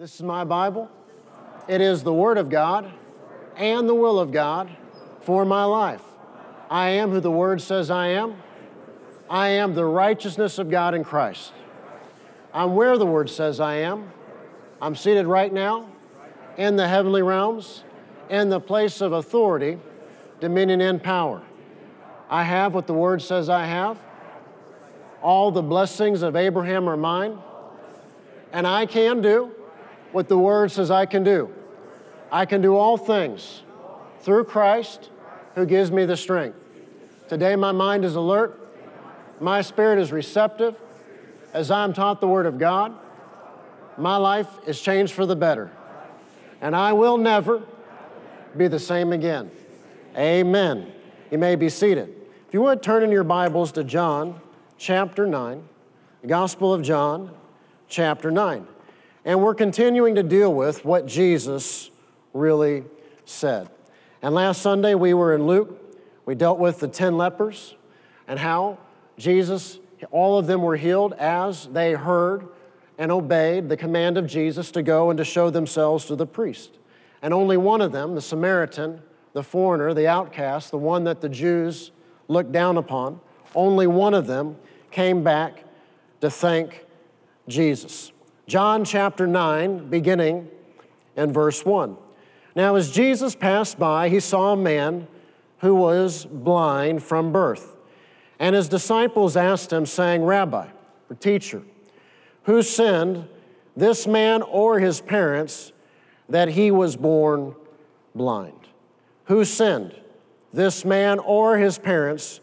This is my Bible. It is the Word of God and the will of God for my life. I am who the Word says I am. I am the righteousness of God in Christ. I'm where the Word says I am. I'm seated right now in the heavenly realms, in the place of authority, dominion, and power. I have what the Word says I have. All the blessings of Abraham are mine. And I can do what the Word says I can do. I can do all things through Christ who gives me the strength. Today, my mind is alert, my spirit is receptive. As I'm taught the Word of God, my life is changed for the better. And I will never be the same again. Amen. You may be seated. If you would turn in your Bibles to John chapter 9, the Gospel of John chapter 9. And we're continuing to deal with what Jesus really said. And last Sunday we were in Luke. We dealt with the 10 lepers and how Jesus, all of them were healed as they heard and obeyed the command of Jesus to go and to show themselves to the priest. And only one of them, the Samaritan, the foreigner, the outcast, the one that the Jews looked down upon, only one of them came back to thank Jesus. John chapter 9, beginning in verse 1. Now, as Jesus passed by, he saw a man who was blind from birth. And his disciples asked him, saying, Rabbi, or teacher, who sinned, this man or his parents, that he was born blind? Who sinned, this man or his parents,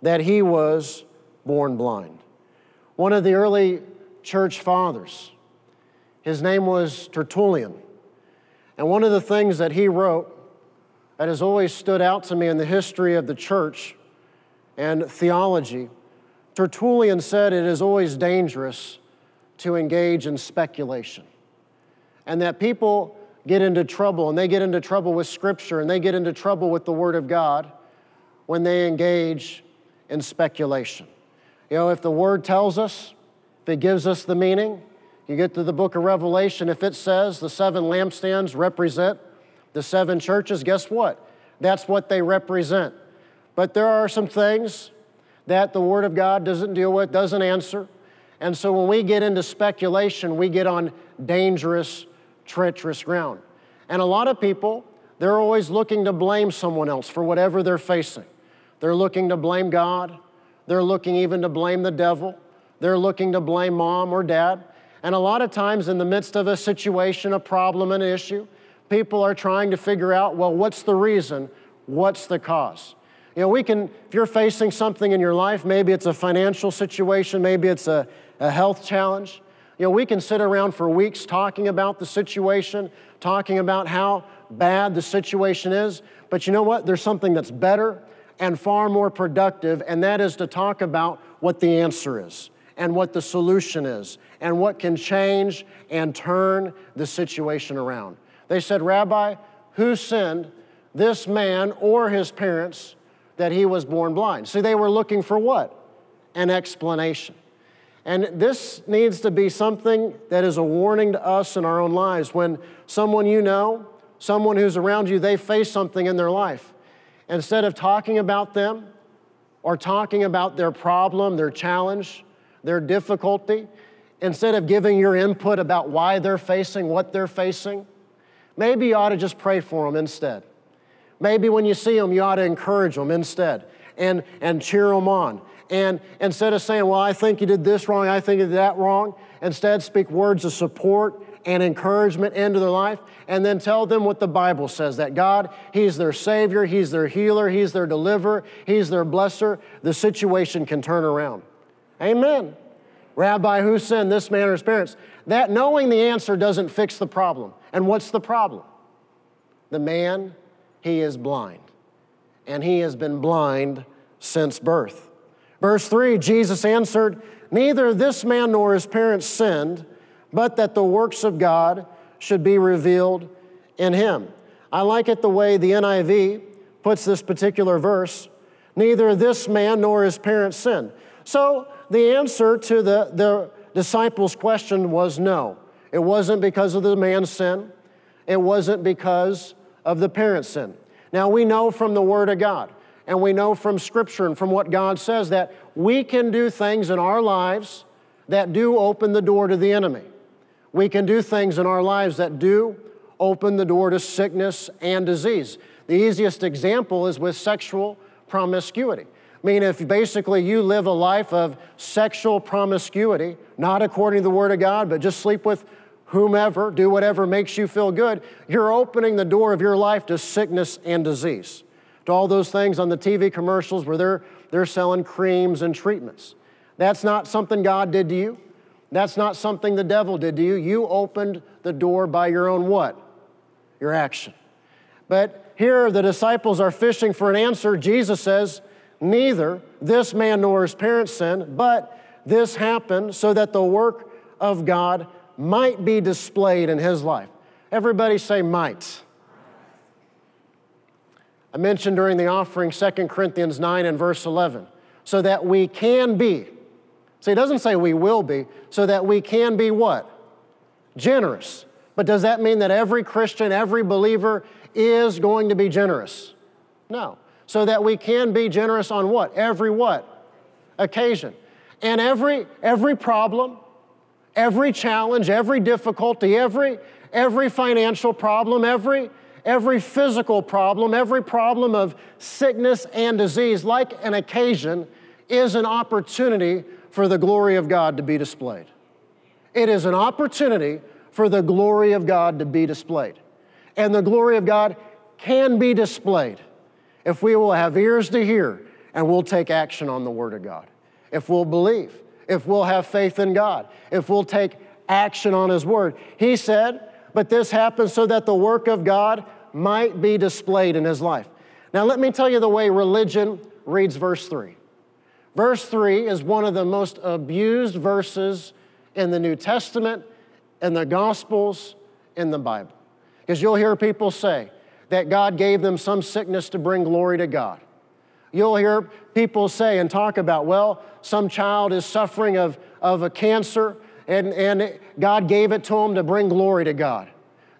that he was born blind? One of the early church fathers, his name was Tertullian. And one of the things that he wrote that has always stood out to me in the history of the church and theology, Tertullian said it is always dangerous to engage in speculation. And that people get into trouble, and they get into trouble with Scripture, and they get into trouble with the Word of God when they engage in speculation. You know, if the Word tells us, if it gives us the meaning, you get to the book of Revelation, if it says the seven lampstands represent the seven churches, guess what? That's what they represent. But there are some things that the Word of God doesn't deal with, doesn't answer. And so when we get into speculation, we get on dangerous, treacherous ground. And a lot of people, they're always looking to blame someone else for whatever they're facing. They're looking to blame God. They're looking even to blame the devil. They're looking to blame mom or dad. And a lot of times, in the midst of a situation, a problem, an issue, people are trying to figure out well, what's the reason? What's the cause? You know, we can, if you're facing something in your life, maybe it's a financial situation, maybe it's a, a health challenge, you know, we can sit around for weeks talking about the situation, talking about how bad the situation is. But you know what? There's something that's better and far more productive, and that is to talk about what the answer is and what the solution is and what can change and turn the situation around. They said, Rabbi, who sinned, this man or his parents, that he was born blind? See, they were looking for what? An explanation. And this needs to be something that is a warning to us in our own lives. When someone you know, someone who's around you, they face something in their life. Instead of talking about them or talking about their problem, their challenge, their difficulty, instead of giving your input about why they're facing what they're facing, maybe you ought to just pray for them instead. Maybe when you see them, you ought to encourage them instead and, and cheer them on. And instead of saying, Well, I think you did this wrong, I think you did that wrong, instead speak words of support and encouragement into their life, and then tell them what the Bible says that God, He's their Savior, He's their healer, He's their deliverer, He's their blesser. The situation can turn around. Amen. Rabbi, who sinned, this man or his parents? That knowing the answer doesn't fix the problem. And what's the problem? The man, he is blind. And he has been blind since birth. Verse 3 Jesus answered, Neither this man nor his parents sinned, but that the works of God should be revealed in him. I like it the way the NIV puts this particular verse. Neither this man nor his parents sinned. So the answer to the, the disciples' question was no. It wasn't because of the man's sin. It wasn't because of the parent's sin. Now, we know from the Word of God, and we know from Scripture and from what God says that we can do things in our lives that do open the door to the enemy. We can do things in our lives that do open the door to sickness and disease. The easiest example is with sexual promiscuity. Mean, if basically you live a life of sexual promiscuity, not according to the Word of God, but just sleep with whomever, do whatever makes you feel good, you're opening the door of your life to sickness and disease, to all those things on the TV commercials where they're, they're selling creams and treatments. That's not something God did to you. That's not something the devil did to you. You opened the door by your own what? Your action. But here the disciples are fishing for an answer. Jesus says, Neither this man nor his parents sinned, but this happened so that the work of God might be displayed in his life. Everybody say might. I mentioned during the offering 2 Corinthians 9 and verse 11, so that we can be. See, it doesn't say we will be, so that we can be what? Generous. But does that mean that every Christian, every believer is going to be generous? No. So that we can be generous on what? Every what? Occasion. And every every problem, every challenge, every difficulty, every every financial problem, every every physical problem, every problem of sickness and disease, like an occasion, is an opportunity for the glory of God to be displayed. It is an opportunity for the glory of God to be displayed. And the glory of God can be displayed if we will have ears to hear and we'll take action on the Word of God. If we'll believe, if we'll have faith in God, if we'll take action on His Word. He said, but this happens so that the work of God might be displayed in His life. Now, let me tell you the way religion reads verse 3. Verse 3 is one of the most abused verses in the New Testament, in the Gospels, in the Bible. Because you'll hear people say that God gave them some sickness to bring glory to God. You'll hear people say and talk about, well, some child is suffering of, of a cancer and, and God gave it to him to bring glory to God.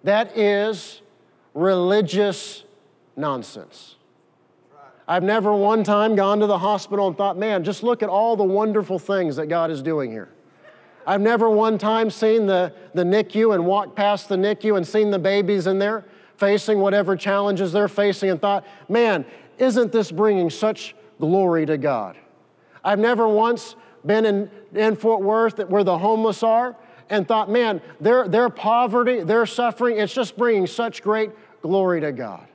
That is religious nonsense. I've never one time gone to the hospital and thought, man, just look at all the wonderful things that God is doing here. I've never one time seen the, the NICU and walked past the NICU and seen the babies in there facing whatever challenges they're facing and thought, man, isn't this bringing such glory to God? I've never once been in, in Fort Worth where the homeless are and thought, man, their, their poverty, their suffering, it's just bringing such great glory to God.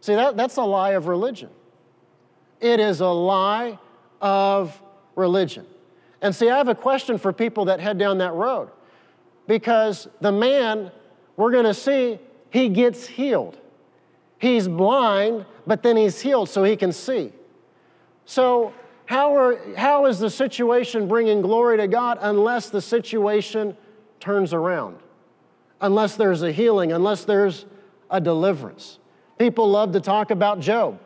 See, that, that's a lie of religion. It is a lie of religion. And see, I have a question for people that head down that road. Because the man, we're going to see, he gets healed. He's blind, but then he's healed so he can see. So, how, are, how is the situation bringing glory to God unless the situation turns around? Unless there's a healing, unless there's a deliverance. People love to talk about Job.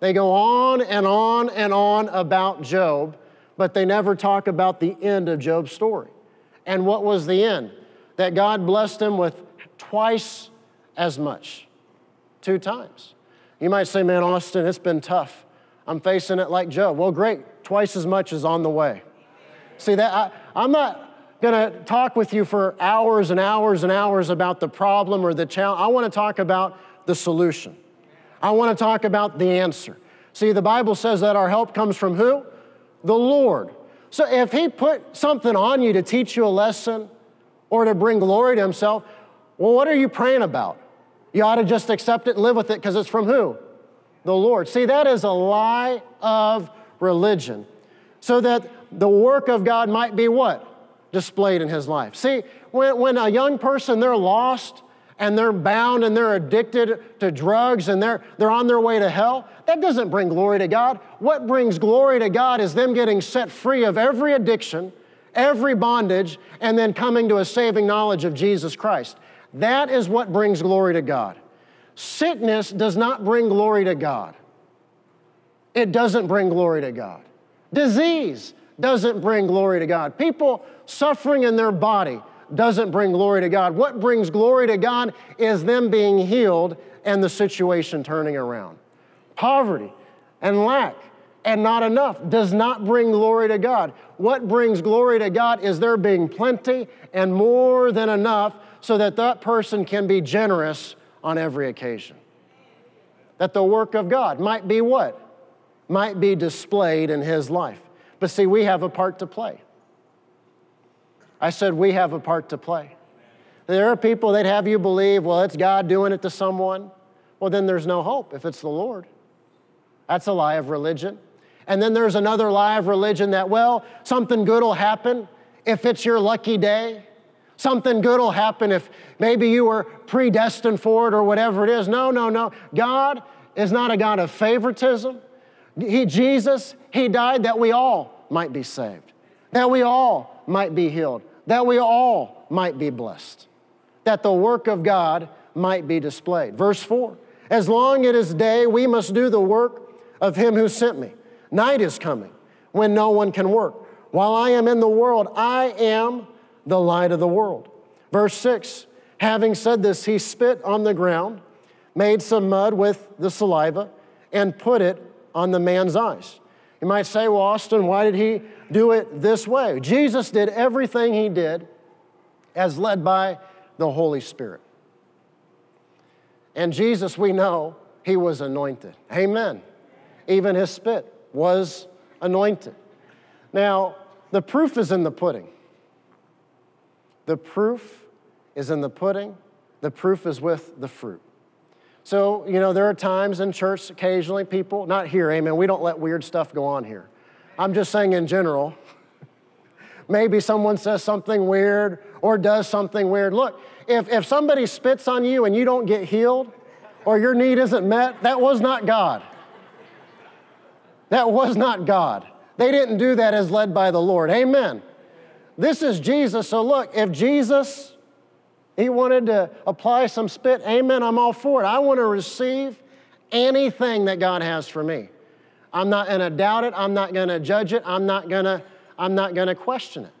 They go on and on and on about Job, but they never talk about the end of Job's story. And what was the end? That God blessed him with twice as much, two times. You might say, man, Austin, it's been tough. I'm facing it like Job. Well, great, twice as much is on the way. See, that I, I'm not going to talk with you for hours and hours and hours about the problem or the challenge. I want to talk about the solution. I want to talk about the answer. See, the Bible says that our help comes from who? The Lord. So if He put something on you to teach you a lesson or to bring glory to Himself, well, what are you praying about? You ought to just accept it and live with it because it's from who? The Lord. See, that is a lie of religion. So that the work of God might be what? Displayed in his life. See, when, when a young person, they're lost, and they're bound and they're addicted to drugs and they're, they're on their way to hell, that doesn't bring glory to God. What brings glory to God is them getting set free of every addiction, every bondage, and then coming to a saving knowledge of Jesus Christ. That is what brings glory to God. Sickness does not bring glory to God. It doesn't bring glory to God. Disease doesn't bring glory to God. People suffering in their body doesn't bring glory to God. What brings glory to God is them being healed and the situation turning around. Poverty and lack and not enough does not bring glory to God. What brings glory to God is there being plenty and more than enough so that that person can be generous on every occasion. That the work of God might be what? Might be displayed in his life. But see, we have a part to play. I said, we have a part to play. There are people that have you believe, well, it's God doing it to someone. Well, then there's no hope if it's the Lord. That's a lie of religion. And then there's another lie of religion that, well, something good will happen if it's your lucky day. Something good will happen if maybe you were predestined for it or whatever it is. No, no, no. God is not a God of favoritism. He, Jesus, He died that we all might be saved, that we all might be healed, that we all might be blessed, that the work of God might be displayed. Verse 4 As long as it is day, we must do the work of Him who sent me. Night is coming when no one can work. While I am in the world, I am the light of the world. Verse 6 Having said this, he spit on the ground, made some mud with the saliva, and put it on the man's eyes. You might say, well, Austin, why did he do it this way? Jesus did everything he did as led by the Holy Spirit. And Jesus, we know, he was anointed. Amen. Even his spit was anointed. Now, the proof is in the pudding. The proof is in the pudding, the proof is with the fruit. So, you know, there are times in church, occasionally, people, not here, amen, we don't let weird stuff go on here. I'm just saying in general. Maybe someone says something weird or does something weird. Look, if, if somebody spits on you and you don't get healed or your need isn't met, that was not God. That was not God. They didn't do that as led by the Lord. Amen. This is Jesus. So look, if Jesus, he wanted to apply some spit, amen, I'm all for it. I want to receive anything that God has for me. I'm not going to doubt it. I'm not going to judge it. I'm not going to I'm not going to question it.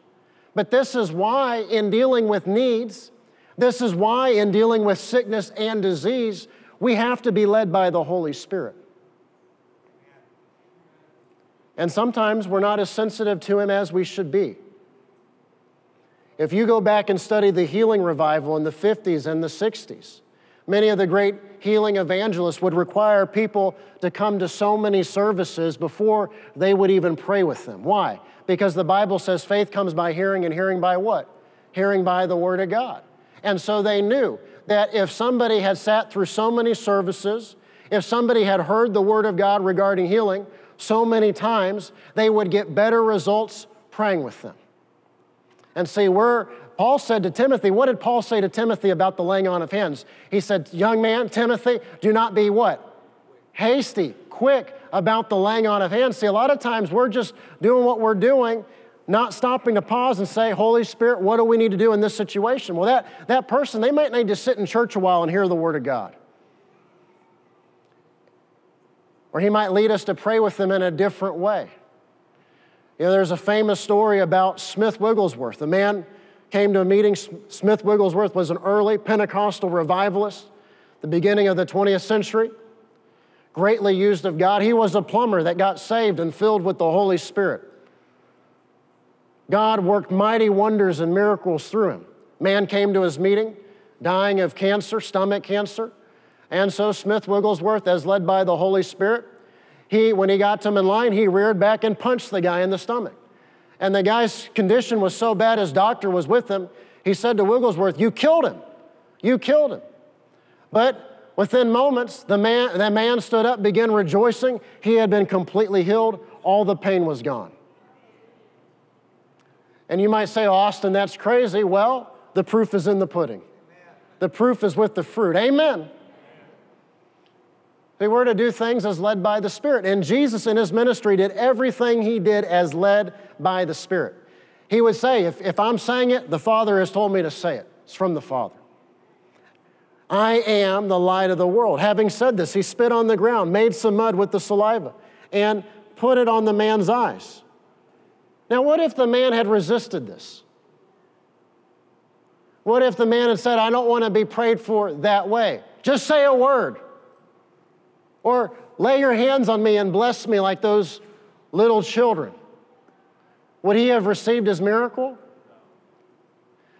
But this is why in dealing with needs, this is why in dealing with sickness and disease, we have to be led by the Holy Spirit. And sometimes we're not as sensitive to Him as we should be. If you go back and study the healing revival in the 50s and the 60s, many of the great healing evangelists would require people to come to so many services before they would even pray with them. Why? Because the Bible says faith comes by hearing, and hearing by what? Hearing by the Word of God. And so they knew that if somebody had sat through so many services, if somebody had heard the Word of God regarding healing, so many times, they would get better results praying with them. And see, where Paul said to Timothy, what did Paul say to Timothy about the laying on of hands? He said, Young man, Timothy, do not be what? Hasty, quick about the laying on of hands. See, a lot of times we're just doing what we're doing, not stopping to pause and say, Holy Spirit, what do we need to do in this situation? Well, that, that person, they might need to sit in church a while and hear the Word of God. Or he might lead us to pray with them in a different way. You know, there's a famous story about Smith Wigglesworth. The man came to a meeting. Smith Wigglesworth was an early Pentecostal revivalist, the beginning of the 20th century, greatly used of God. He was a plumber that got saved and filled with the Holy Spirit. God worked mighty wonders and miracles through him. Man came to his meeting, dying of cancer, stomach cancer. And so Smith Wigglesworth, as led by the Holy Spirit, he, when he got to him in line, he reared back and punched the guy in the stomach. And the guy's condition was so bad, his doctor was with him. He said to Wigglesworth, You killed him. You killed him. But within moments, the man, the man stood up, began rejoicing. He had been completely healed. All the pain was gone. And you might say, oh, Austin, that's crazy. Well, the proof is in the pudding. The proof is with the fruit. Amen. We were to do things as led by the Spirit. And Jesus in his ministry did everything he did as led by the Spirit. He would say, if, if I'm saying it, the Father has told me to say it. It's from the Father. I am the light of the world. Having said this, he spit on the ground, made some mud with the saliva, and put it on the man's eyes. Now, what if the man had resisted this? What if the man had said, I don't want to be prayed for that way? Just say a word. Or lay your hands on me and bless me like those little children. Would he have received his miracle?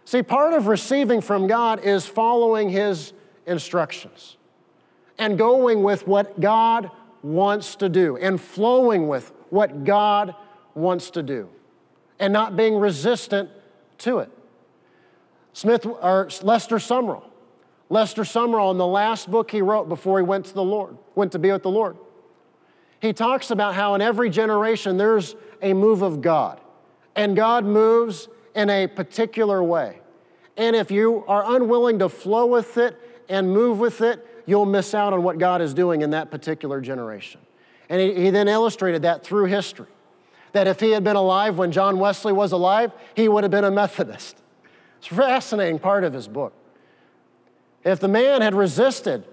See, part of receiving from God is following his instructions and going with what God wants to do and flowing with what God wants to do and not being resistant to it. Smith or Lester Sumrall. Lester Sumrall, in the last book he wrote before he went to the Lord, went to be with the Lord, he talks about how in every generation there's a move of God, and God moves in a particular way. And if you are unwilling to flow with it and move with it, you'll miss out on what God is doing in that particular generation. And he, he then illustrated that through history. That if he had been alive when John Wesley was alive, he would have been a Methodist. It's a fascinating part of his book. If the man had resisted,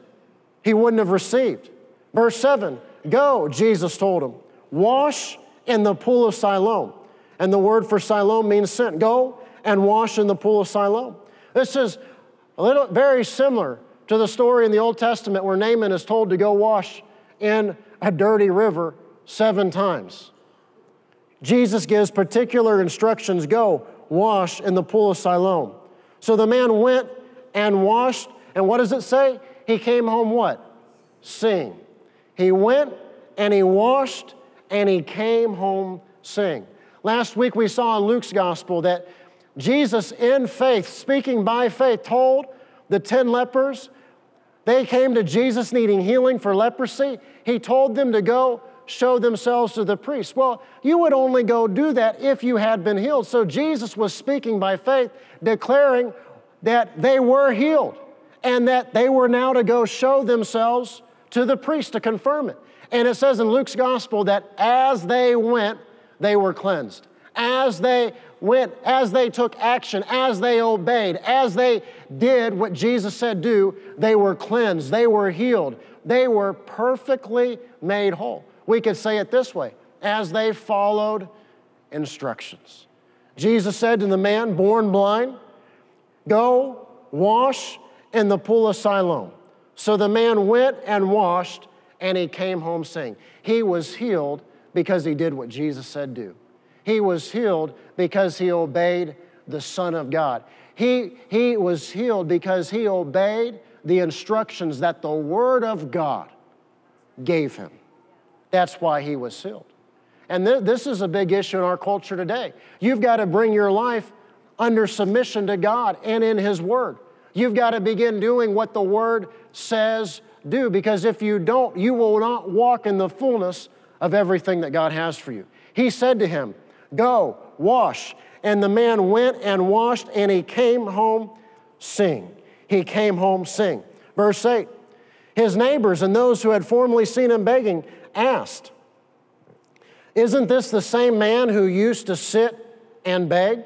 he wouldn't have received. Verse 7 Go, Jesus told him, wash in the pool of Siloam. And the word for Siloam means sent. Go and wash in the pool of Siloam. This is a little very similar to the story in the Old Testament where Naaman is told to go wash in a dirty river seven times. Jesus gives particular instructions go wash in the pool of Siloam. So the man went and washed, and what does it say? He came home what? Sing. He went and he washed and he came home sing. Last week we saw in Luke's gospel that Jesus, in faith, speaking by faith, told the 10 lepers, they came to Jesus needing healing for leprosy. He told them to go show themselves to the priest. Well, you would only go do that if you had been healed. So Jesus was speaking by faith, declaring that they were healed and that they were now to go show themselves to the priest to confirm it. And it says in Luke's gospel that as they went, they were cleansed. As they went, as they took action, as they obeyed, as they did what Jesus said do, they were cleansed, they were healed, they were perfectly made whole. We could say it this way as they followed instructions. Jesus said to the man born blind, Go wash in the pool of Siloam. So the man went and washed, and he came home saying, He was healed because he did what Jesus said do. He was healed because he obeyed the Son of God. He, he was healed because he obeyed the instructions that the Word of God gave him. That's why he was healed. And th- this is a big issue in our culture today. You've got to bring your life under submission to God and in His Word. You've got to begin doing what the Word says do, because if you don't, you will not walk in the fullness of everything that God has for you. He said to him, Go, wash. And the man went and washed, and he came home sing. He came home sing. Verse 8 His neighbors and those who had formerly seen him begging asked, Isn't this the same man who used to sit and beg?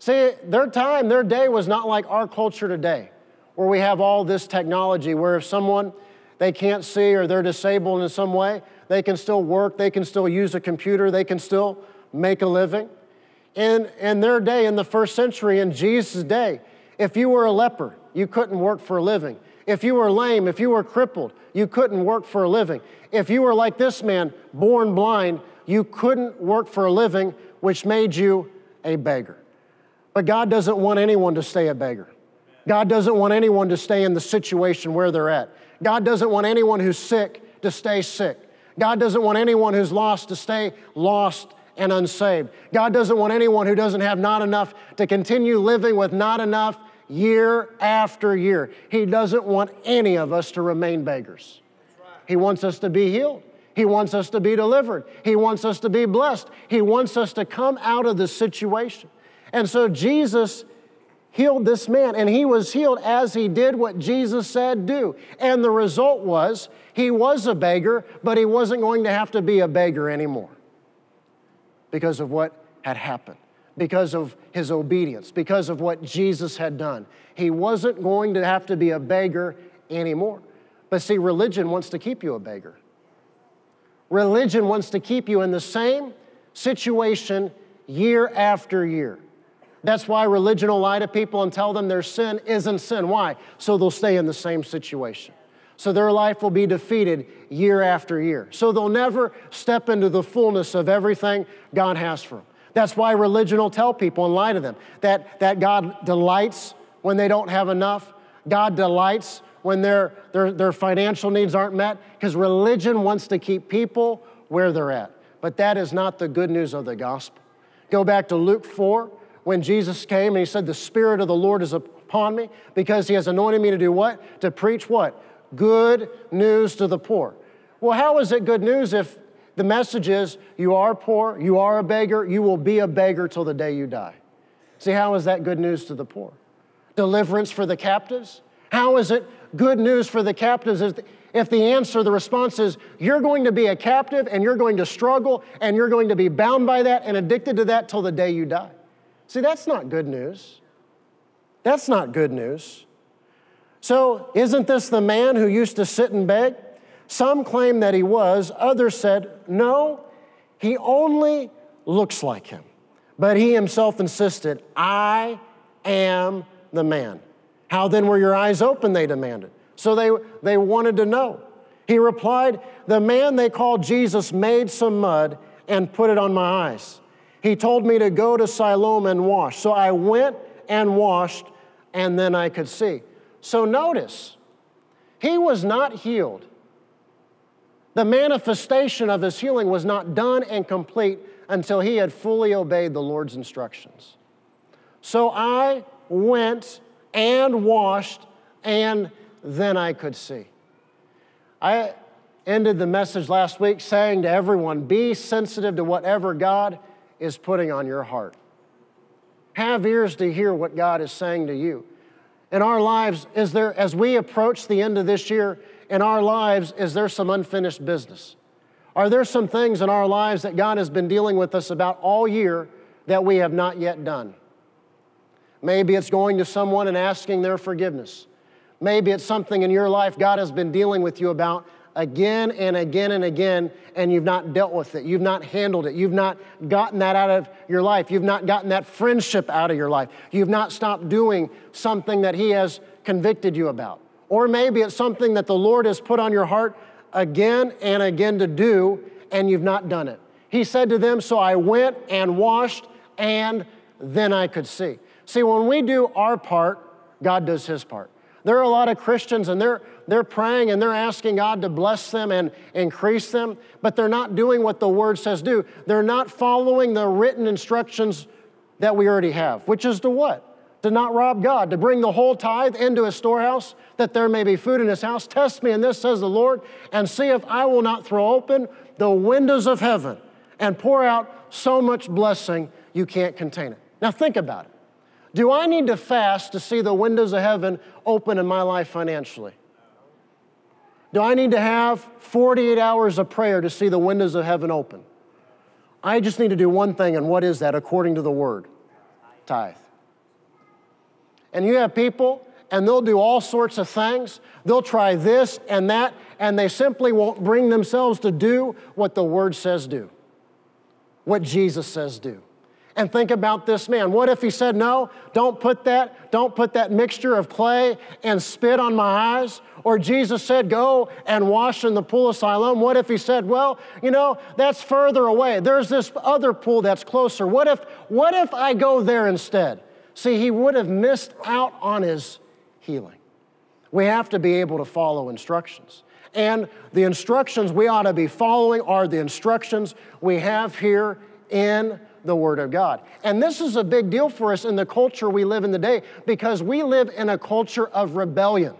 See, their time, their day was not like our culture today, where we have all this technology where if someone they can't see or they're disabled in some way, they can still work, they can still use a computer, they can still make a living. In, in their day, in the first century, in Jesus' day, if you were a leper, you couldn't work for a living. If you were lame, if you were crippled, you couldn't work for a living. If you were like this man, born blind, you couldn't work for a living, which made you a beggar. But God doesn't want anyone to stay a beggar. God doesn't want anyone to stay in the situation where they're at. God doesn't want anyone who's sick to stay sick. God doesn't want anyone who's lost to stay lost and unsaved. God doesn't want anyone who doesn't have not enough to continue living with not enough year after year. He doesn't want any of us to remain beggars. He wants us to be healed. He wants us to be delivered. He wants us to be blessed. He wants us to come out of the situation. And so Jesus healed this man, and he was healed as he did what Jesus said do. And the result was he was a beggar, but he wasn't going to have to be a beggar anymore because of what had happened because of his obedience, because of what Jesus had done. He wasn't going to have to be a beggar anymore. But see, religion wants to keep you a beggar. Religion wants to keep you in the same situation year after year. That's why religion will lie to people and tell them their sin isn't sin. Why? So they'll stay in the same situation. So their life will be defeated year after year. So they'll never step into the fullness of everything God has for them. That's why religion will tell people and lie to them that, that God delights when they don't have enough. God delights when their, their, their financial needs aren't met, because religion wants to keep people where they're at. But that is not the good news of the gospel. Go back to Luke 4 when Jesus came and he said, The Spirit of the Lord is upon me because he has anointed me to do what? To preach what? Good news to the poor. Well, how is it good news if the message is you are poor, you are a beggar, you will be a beggar till the day you die? See, how is that good news to the poor? Deliverance for the captives? How is it good news for the captives if the answer, the response is, you're going to be a captive and you're going to struggle and you're going to be bound by that and addicted to that till the day you die. See, that's not good news. That's not good news. So, isn't this the man who used to sit and beg? Some claim that he was, others said, no, he only looks like him. But he himself insisted, I am the man. How then were your eyes open? They demanded. So they, they wanted to know. He replied, The man they called Jesus made some mud and put it on my eyes. He told me to go to Siloam and wash. So I went and washed, and then I could see. So notice, he was not healed. The manifestation of his healing was not done and complete until he had fully obeyed the Lord's instructions. So I went and washed, and then I could see. I ended the message last week saying to everyone be sensitive to whatever God is putting on your heart. Have ears to hear what God is saying to you. In our lives, is there, as we approach the end of this year, in our lives, is there some unfinished business? Are there some things in our lives that God has been dealing with us about all year that we have not yet done? Maybe it's going to someone and asking their forgiveness. Maybe it's something in your life God has been dealing with you about again and again and again, and you've not dealt with it. You've not handled it. You've not gotten that out of your life. You've not gotten that friendship out of your life. You've not stopped doing something that He has convicted you about. Or maybe it's something that the Lord has put on your heart again and again to do, and you've not done it. He said to them, So I went and washed, and then I could see. See, when we do our part, God does His part. There are a lot of Christians and they're, they're praying and they're asking God to bless them and increase them, but they're not doing what the Word says do. They're not following the written instructions that we already have, which is to what? To not rob God, to bring the whole tithe into his storehouse, that there may be food in his house. Test me in this, says the Lord, and see if I will not throw open the windows of heaven and pour out so much blessing you can't contain it. Now think about it. Do I need to fast to see the windows of heaven open in my life financially? Do I need to have 48 hours of prayer to see the windows of heaven open? I just need to do one thing, and what is that according to the word? Tithe. And you have people, and they'll do all sorts of things. They'll try this and that, and they simply won't bring themselves to do what the word says do, what Jesus says do and think about this man. What if he said, No, don't put that, don't put that mixture of clay and spit on my eyes? Or Jesus said, Go and wash in the pool of Siloam. What if he said, Well, you know, that's further away. There's this other pool that's closer. What if, what if I go there instead? See, he would have missed out on his healing. We have to be able to follow instructions. And the instructions we ought to be following are the instructions we have here in the Word of God. And this is a big deal for us in the culture we live in today because we live in a culture of rebellion.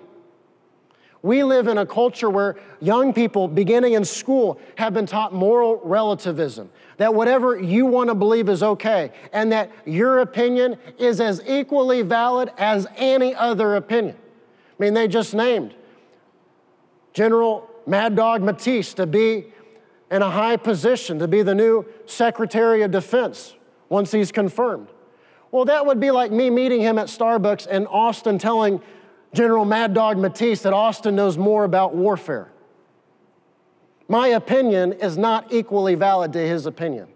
We live in a culture where young people, beginning in school, have been taught moral relativism that whatever you want to believe is okay, and that your opinion is as equally valid as any other opinion. I mean, they just named General Mad Dog Mattis to be in a high position to be the new Secretary of Defense once he's confirmed. Well, that would be like me meeting him at Starbucks and Austin telling General Mad Dog Mattis that Austin knows more about warfare. My opinion is not equally valid to his opinion.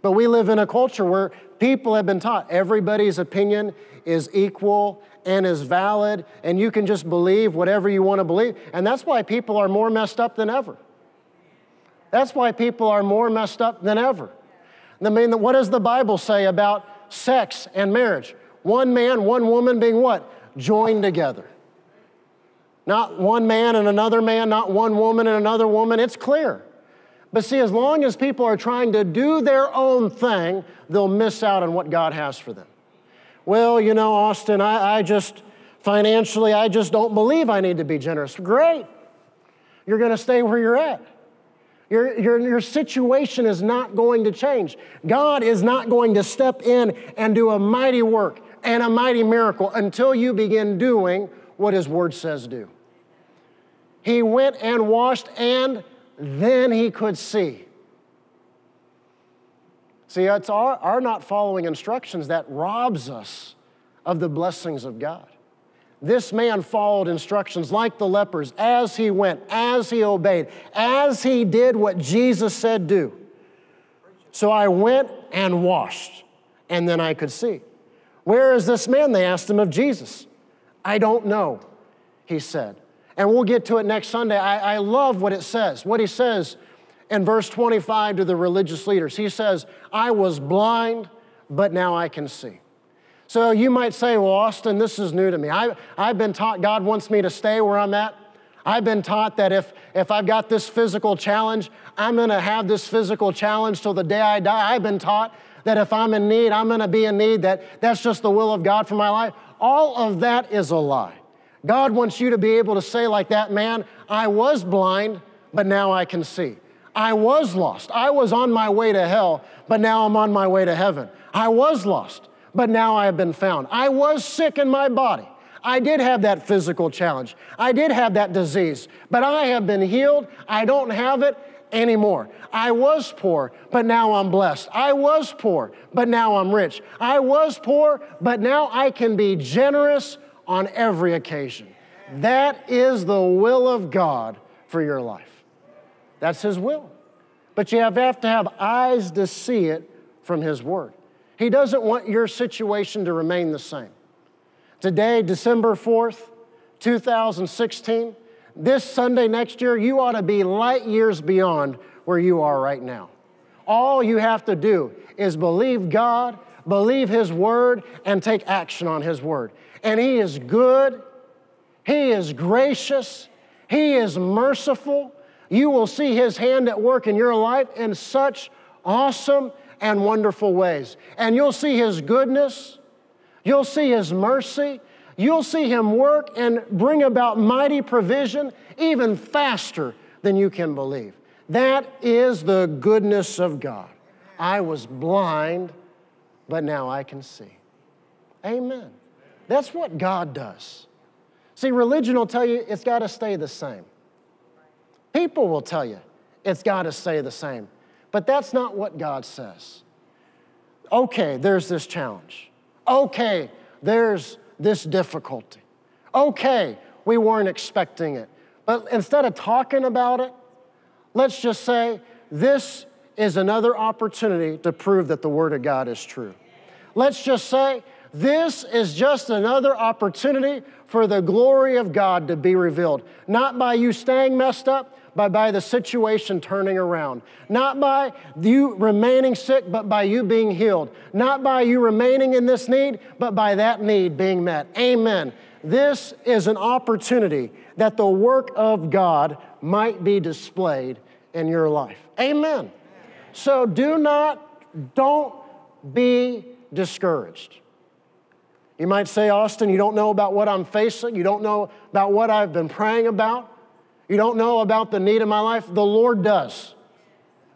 But we live in a culture where people have been taught everybody's opinion is equal and is valid, and you can just believe whatever you want to believe. And that's why people are more messed up than ever. That's why people are more messed up than ever. I mean, what does the Bible say about sex and marriage? One man, one woman being what? Joined together. Not one man and another man, not one woman and another woman. It's clear. But see, as long as people are trying to do their own thing, they'll miss out on what God has for them. Well, you know, Austin, I, I just, financially, I just don't believe I need to be generous. Great. You're going to stay where you're at. Your, your, your situation is not going to change. God is not going to step in and do a mighty work and a mighty miracle until you begin doing what His Word says do. He went and washed, and then he could see. See, it's our, our not following instructions that robs us of the blessings of God. This man followed instructions like the lepers as he went, as he obeyed, as he did what Jesus said do. So I went and washed, and then I could see. Where is this man? They asked him of Jesus. I don't know, he said. And we'll get to it next Sunday. I, I love what it says. What he says in verse 25 to the religious leaders. He says, I was blind, but now I can see. So you might say, Well, Austin, this is new to me. I, I've been taught God wants me to stay where I'm at. I've been taught that if, if I've got this physical challenge, I'm gonna have this physical challenge till the day I die. I've been taught that if I'm in need, I'm gonna be in need, that that's just the will of God for my life. All of that is a lie. God wants you to be able to say, like that man, I was blind, but now I can see. I was lost. I was on my way to hell, but now I'm on my way to heaven. I was lost, but now I have been found. I was sick in my body. I did have that physical challenge. I did have that disease, but I have been healed. I don't have it anymore. I was poor, but now I'm blessed. I was poor, but now I'm rich. I was poor, but now I can be generous on every occasion. That is the will of God for your life. That's His will. But you have, to have eyes to see it from His Word. He doesn't want your situation to remain the same. Today, December 4th, 2016, this Sunday next year, you ought to be light years beyond where you are right now. All you have to do is believe God, believe His Word, and take action on His Word and He is good, He is gracious, He is merciful. You will see His hand at work in your life in such awesome and wonderful ways. And you'll see His goodness, you'll see His mercy, you'll see Him work and bring about mighty provision even faster than you can believe. That is the goodness of God. I was blind, but now I can see. Amen. That's what God does. See, religion will tell you it's got to stay the same. People will tell you it's got to stay the same. But that's not what God says. Okay, there's this challenge. Okay, there's this difficulty. Okay, we weren't expecting it. But instead of talking about it, let's just say this is another opportunity to prove that the Word of God is true. Let's just say this is just another opportunity for the glory of God to be revealed. Not by you staying messed up, but by the situation turning around. Not by you remaining sick, but by you being healed. Not by you remaining in this need, but by that need being met. Amen. This is an opportunity that the work of God might be displayed in your life. Amen. So do not, don't be discouraged. You might say, Austin, you don't know about what I'm facing. You don't know about what I've been praying about. You don't know about the need of my life. The Lord does.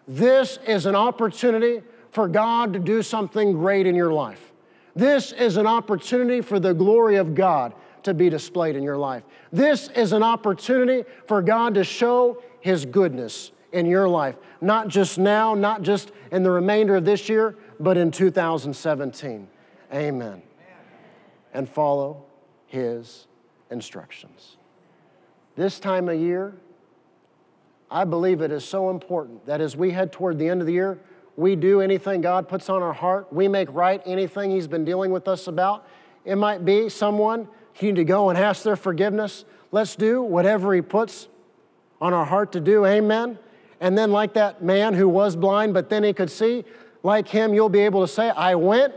This is an opportunity for God to do something great in your life. This is an opportunity for the glory of God to be displayed in your life. This is an opportunity for God to show His goodness in your life, not just now, not just in the remainder of this year, but in 2017. Amen and follow His instructions. This time of year, I believe it is so important that as we head toward the end of the year, we do anything God puts on our heart. We make right anything He's been dealing with us about. It might be someone you need to go and ask their forgiveness. Let's do whatever He puts on our heart to do. Amen. And then, like that man who was blind, but then he could see, like him, you'll be able to say, I went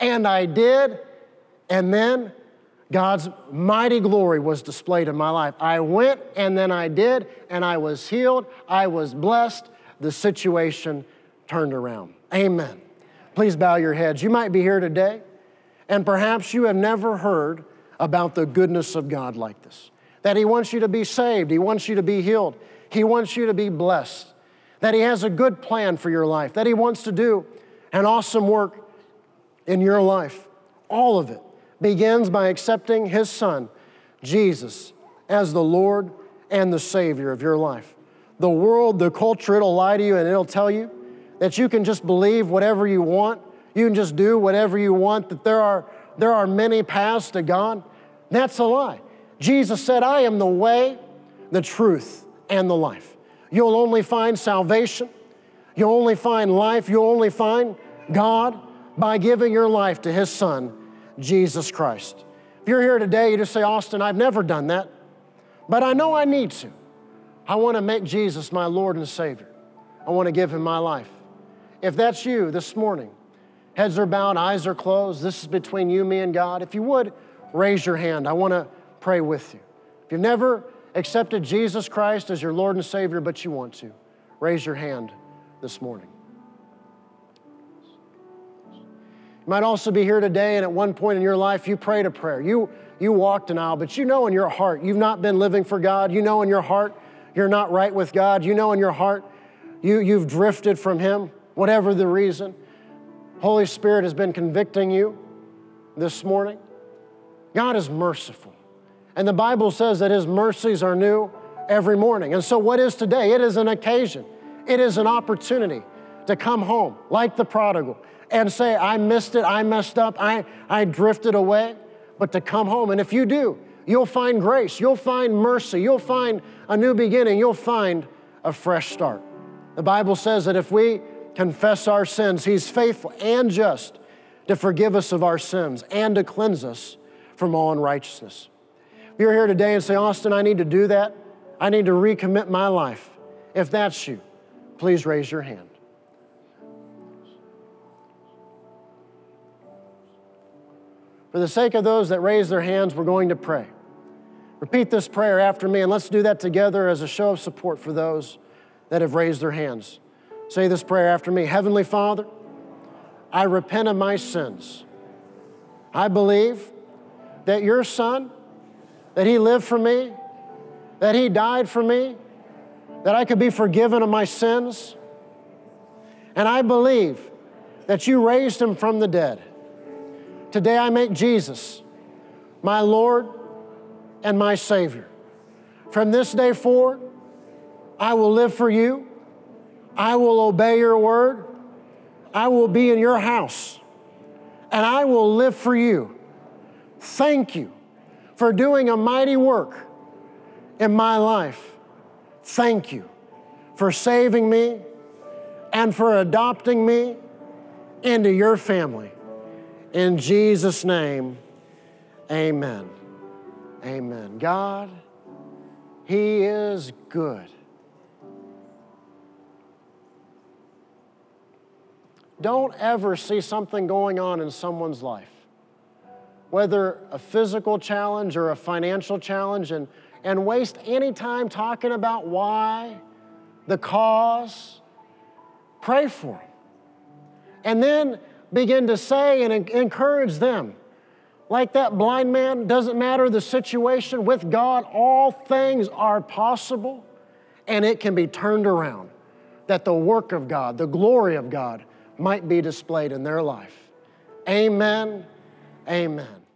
and I did, and then God's mighty glory was displayed in my life. I went and then I did, and I was healed. I was blessed. The situation turned around. Amen. Please bow your heads. You might be here today, and perhaps you have never heard about the goodness of God like this. That He wants you to be saved, He wants you to be healed, He wants you to be blessed, that He has a good plan for your life, that He wants to do an awesome work in your life. All of it begins by accepting His Son, Jesus, as the Lord and the Savior of your life. The world, the culture, it'll lie to you and it'll tell you that you can just believe whatever you want, you can just do whatever you want, that there are, there are many paths to God. That's a lie. Jesus said, I am the way, the truth, and the life. You'll only find salvation, you'll only find life, you'll only find God by giving your life to His Son, Jesus Christ. If you're here today, you just say, Austin, I've never done that, but I know I need to. I want to make Jesus my Lord and Savior. I want to give Him my life. If that's you this morning, heads are bowed, eyes are closed, this is between you, me, and God. If you would, raise your hand. I want to pray with you. If you've never accepted Jesus Christ as your Lord and Savior, but you want to, raise your hand this morning. You might also be here today, and at one point in your life, you prayed a prayer. You, you walked an aisle, but you know in your heart you've not been living for God. You know in your heart you're not right with God. You know in your heart you, you've drifted from Him, whatever the reason. Holy Spirit has been convicting you this morning. God is merciful. And the Bible says that His mercies are new every morning. And so, what is today? It is an occasion, it is an opportunity to come home like the prodigal and say, I missed it, I messed up, I, I drifted away, but to come home. And if you do, you'll find grace, you'll find mercy, you'll find a new beginning, you'll find a fresh start. The Bible says that if we confess our sins, He's faithful and just to forgive us of our sins and to cleanse us from all unrighteousness. If you're here today and say, Austin, I need to do that, I need to recommit my life. If that's you, please raise your hand. For the sake of those that raise their hands, we're going to pray. Repeat this prayer after me, and let's do that together as a show of support for those that have raised their hands. Say this prayer after me Heavenly Father, I repent of my sins. I believe that your Son, that He lived for me, that He died for me, that I could be forgiven of my sins. And I believe that you raised Him from the dead. Today I make Jesus my Lord and my Savior. From this day forward, I will live for you. I will obey your word. I will be in your house. And I will live for you. Thank you for doing a mighty work in my life. Thank you for saving me and for adopting me into your family. In Jesus' name, amen. Amen. God, He is good. Don't ever see something going on in someone's life, whether a physical challenge or a financial challenge, and, and waste any time talking about why, the cause. Pray for them. And then begin to say and encourage them. Like that blind man, doesn't matter the situation, with God, all things are possible and it can be turned around. That the work of God, the glory of God, might be displayed in their life. Amen. Amen.